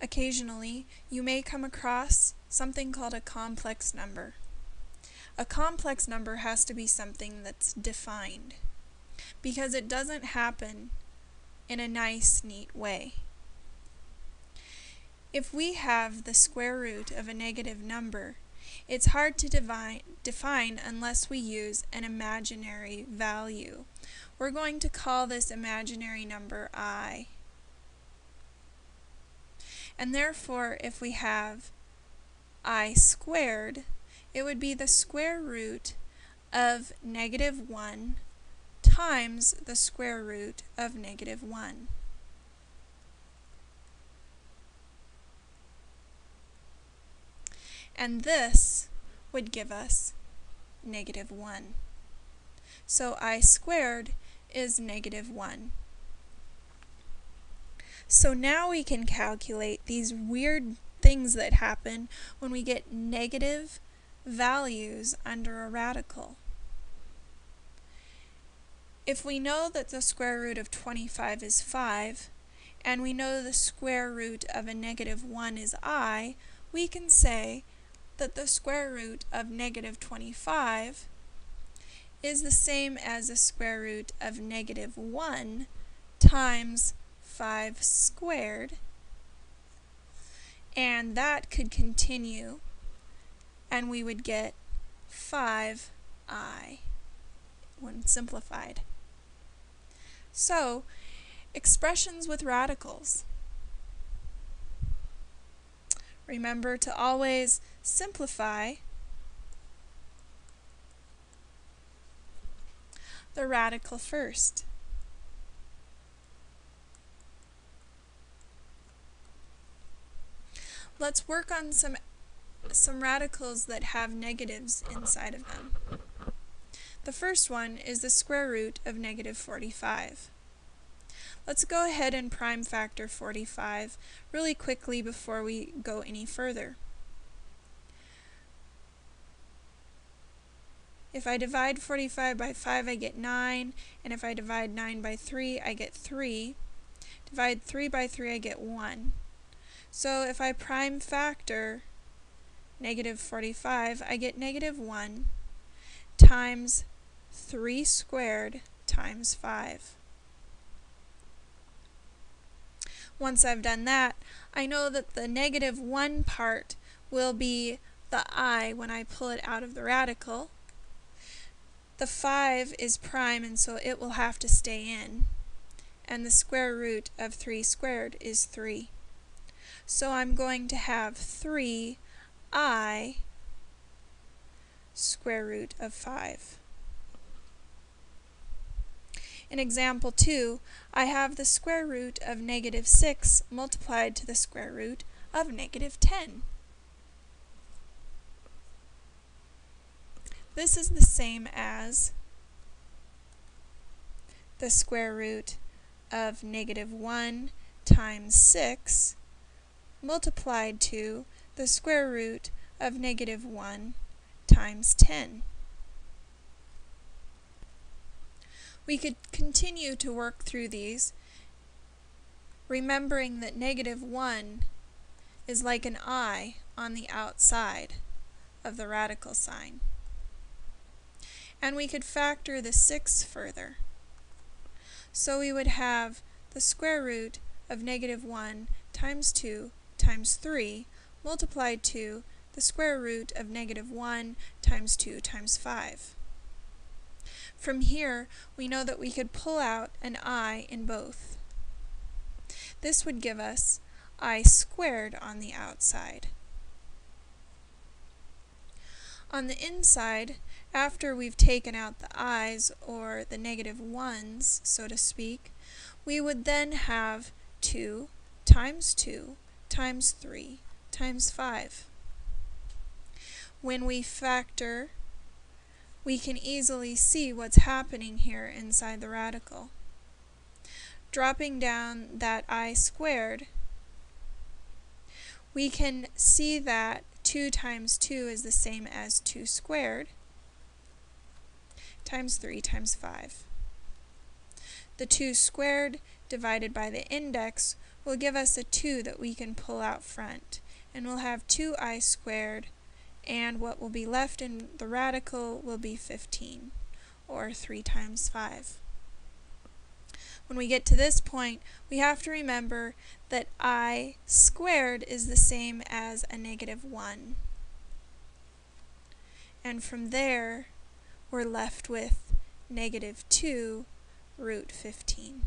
occasionally, you may come across something called a complex number. A complex number has to be something that's defined because it doesn't happen in a nice, neat way. If we have the square root of a negative number, it's hard to divine, define unless we use an imaginary value. We're going to call this imaginary number i. And therefore, if we have i squared, it would be the square root of negative 1 times the square root of negative 1. And this would give us negative 1. So i squared is negative 1. So now we can calculate these weird things that happen when we get negative values under a radical. If we know that the square root of 25 is 5, and we know the square root of a negative 1 is i, we can say that the square root of negative 25 is the same as the square root of negative 1 times 5 squared. And that could continue, and we would get 5i when simplified. So, expressions with radicals. Remember to always simplify the radical first. Let's work on some, some radicals that have negatives inside of them. The first one is the square root of negative 45. Let's go ahead and prime factor 45 really quickly before we go any further. If I divide 45 by 5, I get 9, and if I divide 9 by 3, I get 3. Divide 3 by 3, I get 1. So if I prime factor negative 45, I get negative 1 times 3 squared times 5. Once I've done that, I know that the negative 1 part will be the i when I pull it out of the radical. The 5 is prime and so it will have to stay in. And the square root of 3 squared is 3. So I'm going to have 3i square root of 5. In example 2, I have the square root of negative 6 multiplied to the square root of negative 10. This is the same as the square root of negative 1 times 6 multiplied to the square root of negative 1 times 10. We could continue to work through these, remembering that negative 1 is like an i on the outside of the radical sign. And we could factor the 6 further. So we would have the square root of negative 1 times 2 times 3 multiplied to the square root of negative 1 times 2 times 5. From here, we know that we could pull out an i in both. This would give us i squared on the outside. On the inside, after we've taken out the i's, or the negative ones, so to speak, we would then have 2 times 2 times 3 times 5. When we factor, we can easily see what's happening here inside the radical. Dropping down that i squared, we can see that 2 times 2 is the same as 2 squared, times 3 times 5. The 2 squared divided by the index will give us a 2 that we can pull out front. And we'll have 2i squared, and what will be left in the radical will be 15, or 3 times 5. When we get to this point, we have to remember that i squared is the same as a negative 1. And from there, we're left with negative 2 root 15.